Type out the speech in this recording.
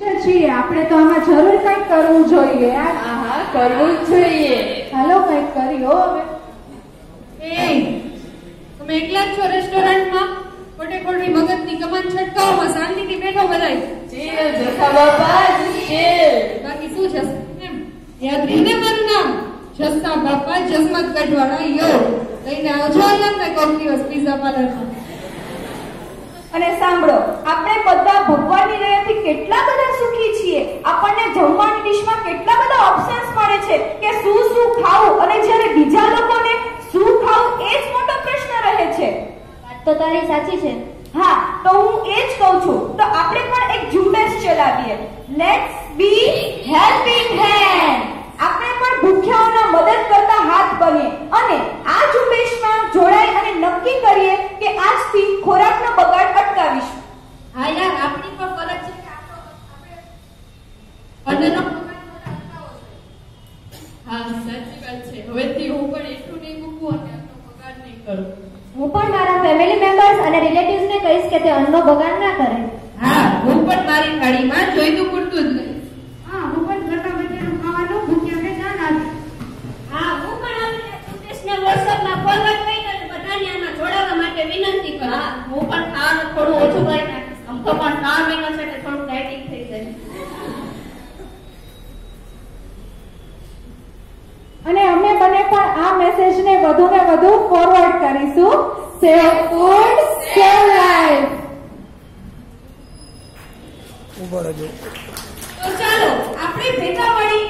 છીએ. આપણે તો આમાં જરૂર કંઈક કરવું જોઈએ. કરવું જ જોઈએ. હાલો કંઈક કર્યો હવે. એ તમે એકલા જ છો રેસ્ટોરન્ટમાં? ખોટે ખોટી મગજની કમાન છટકાવમાં શાંતિથી બેઠો બધાય. ચીલ જસા બાપા ચીલ બાકી શું છે? એમ યાદ રહીને મારું નામ? જસ્સા બાપા જસમત કઢવાળા યો. લઈને આવજો અહીંયા કોક દિવસ પીઝા પાર્લરમાં અને સાંભળો ભગવાનની દયાથી કેટલા બધા સુખી છીએ? આપણને જમવાની ડીશમાં કેટલા બધા ઓપ્શન્સ મળે છે કે શું શું ખાવું? અને જ્યારે બીજા લોકોને શું ખાવું એ જ મોટો પ્રશ્ન રહે છે. વાત તો તારી સાચી છે. હા તો હું એ જ કહું છું. તો આપણે પણ એક ઝુંબેશ ચલાવીએ. લેટ્સ બી હેલ્પિંગ હેન્ડ આપણે પણ ભૂખ્યાઓના મદદ કરતા હાથ બનીએ. અને આ ઝુંબેશમાં જોડાઈ અને નક્કી કરીએ કે આજથી ખોરાકનો બગાડ અટકાવીશું હા યાર આપણી પણ ફરજ છે કે આપણો આપણે અન્નનો બગાડ થોડા અટકાવવો જોઈએ. હા સાચી વાત છે હવેથી હું પણ એટલું નહીં મૂકું અને અન્નનો બગાડ નહીં કરું હું પણ મારા ફેમિલી મેમ્બર્સ અને રિલેટિવ્સને કહીશ કે તે અન્નનો બગાડ ના કરે. હા હું પણ મારી થાળીમાં જોઈતું પૂરતું જ લઈશ. હા હું પણ ઘરના ખાવાનું ભૂખ્યાને જાન આપીશ હા હું પણ આપણે સુદેશને વોટ્સએપમાં ફોરવર્ડ કરીને બધાને આમાં જોડાવા માટે વિનંતી કરું. હા હું પણ ખાવાનું થોડું ઓછું કરી નાખીશ. તો પણ ત્રણ મહિના છે એટલે થોડું ડાયટિંગ થઈ જાય. અને અમે બને પણ આ મેસેજને વધુ ને વધુ ફોરવર્ડ કરીશું. સેવ ફૂડ સેવ લાઈફ તો ચાલો આપણે ભેગા મળી